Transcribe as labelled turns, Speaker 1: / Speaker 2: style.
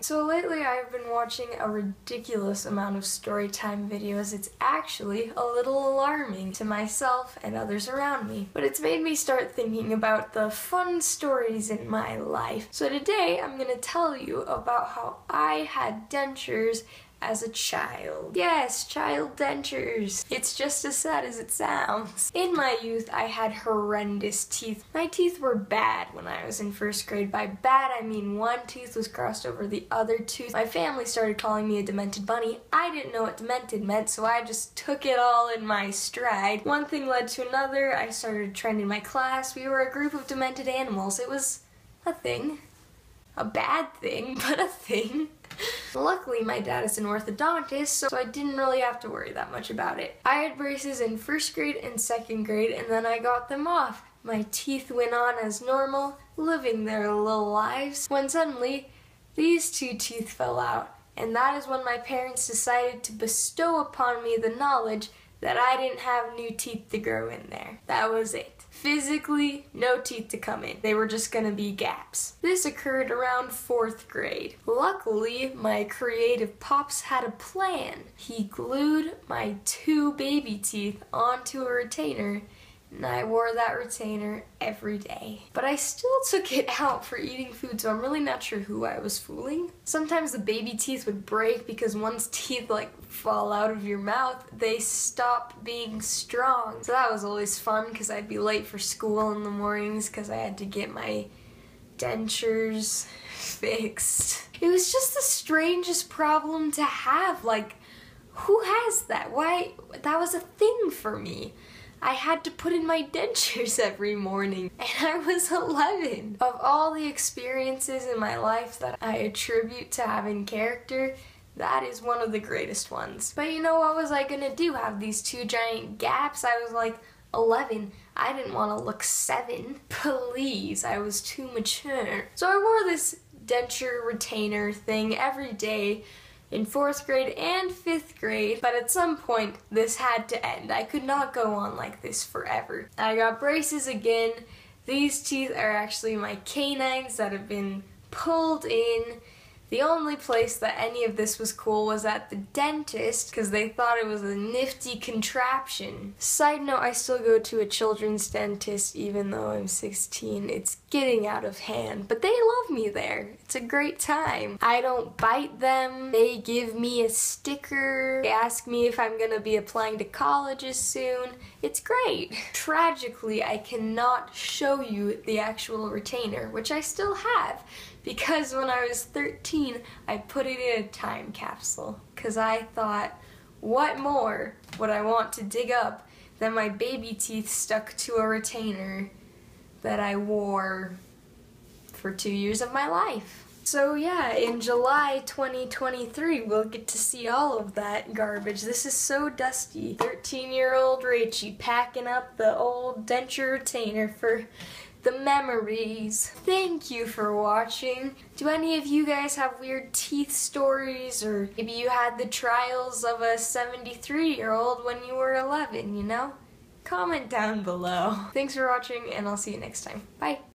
Speaker 1: So lately I've been watching a ridiculous amount of storytime videos. It's actually a little alarming to myself and others around me. But it's made me start thinking about the fun stories in my life. So today I'm gonna tell you about how I had dentures as a child. Yes, child dentures. It's just as sad as it sounds. In my youth, I had horrendous teeth. My teeth were bad when I was in first grade. By bad, I mean one tooth was crossed over the other tooth. My family started calling me a demented bunny. I didn't know what demented meant, so I just took it all in my stride. One thing led to another. I started a trend in my class. We were a group of demented animals. It was a thing. A bad thing, but a thing. Luckily, my dad is an orthodontist, so I didn't really have to worry that much about it. I had braces in first grade and second grade, and then I got them off. My teeth went on as normal, living their little lives, when suddenly these two teeth fell out. And that is when my parents decided to bestow upon me the knowledge that I didn't have new teeth to grow in there. That was it. Physically, no teeth to come in. They were just gonna be gaps. This occurred around fourth grade. Luckily, my creative pops had a plan. He glued my two baby teeth onto a retainer and I wore that retainer every day. But I still took it out for eating food, so I'm really not sure who I was fooling. Sometimes the baby teeth would break because once teeth like fall out of your mouth, they stop being strong. So that was always fun because I'd be late for school in the mornings because I had to get my dentures fixed. It was just the strangest problem to have. Like, who has that? Why? That was a thing for me. I had to put in my dentures every morning, and I was 11. Of all the experiences in my life that I attribute to having character, that is one of the greatest ones. But you know, what was I gonna do? Have these two giant gaps? I was like 11. I didn't want to look 7. Please, I was too mature. So I wore this denture retainer thing every day in fourth grade and fifth grade, but at some point this had to end. I could not go on like this forever. I got braces again. These teeth are actually my canines that have been pulled in the only place that any of this was cool was at the dentist because they thought it was a nifty contraption. Side note, I still go to a children's dentist even though I'm 16. It's getting out of hand, but they love me there. It's a great time. I don't bite them. They give me a sticker. They ask me if I'm gonna be applying to colleges soon. It's great. Tragically, I cannot show you the actual retainer, which I still have because when I was 13, I put it in a time capsule because I thought, what more would I want to dig up than my baby teeth stuck to a retainer that I wore for two years of my life. So yeah, in July 2023, we'll get to see all of that garbage. This is so dusty. 13-year-old Rachie packing up the old denture retainer for the memories. Thank you for watching. Do any of you guys have weird teeth stories or maybe you had the trials of a 73 year old when you were 11, you know? Comment down below. Thanks for watching and I'll see you next time. Bye.